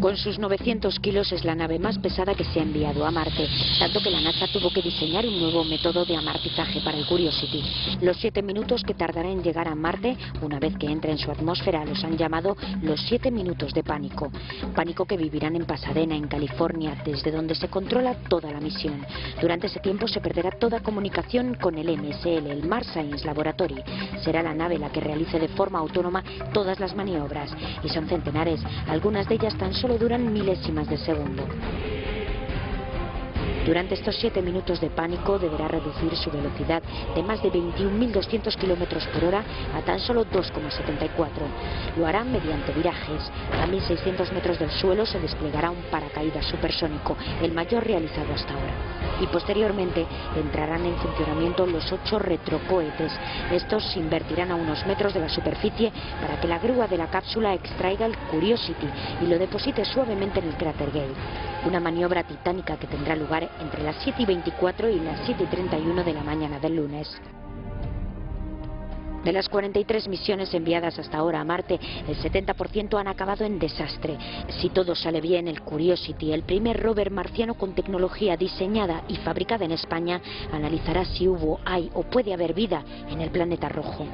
Con sus 900 kilos es la nave más pesada que se ha enviado a Marte, tanto que la NASA tuvo que diseñar un nuevo método de amartizaje para el Curiosity. Los siete minutos que tardará en llegar a Marte, una vez que entre en su atmósfera, los han llamado los siete minutos de pánico. Pánico que vivirán en Pasadena, en California, desde donde se controla toda la misión. Durante ese tiempo se perderá toda comunicación con el MSL, el Mars Science Laboratory. Será la nave la que realice de forma autónoma todas las maniobras, y son centenares, algunas de ellas tan solo solo duran milésimas de segundo. Durante estos siete minutos de pánico deberá reducir su velocidad de más de 21.200 km por hora a tan solo 2,74. Lo hará mediante virajes. A 1.600 metros del suelo se desplegará un paracaídas supersónico, el mayor realizado hasta ahora. Y posteriormente entrarán en funcionamiento los ocho retrocohetes. Estos se invertirán a unos metros de la superficie para que la grúa de la cápsula extraiga el Curiosity y lo deposite suavemente en el cráter Gale. Una maniobra titánica que tendrá lugar entre las 7 y 24 y las 7 y 31 de la mañana del lunes. De las 43 misiones enviadas hasta ahora a Marte, el 70% han acabado en desastre. Si todo sale bien, el Curiosity, el primer rover marciano con tecnología diseñada y fabricada en España, analizará si hubo, hay o puede haber vida en el planeta rojo.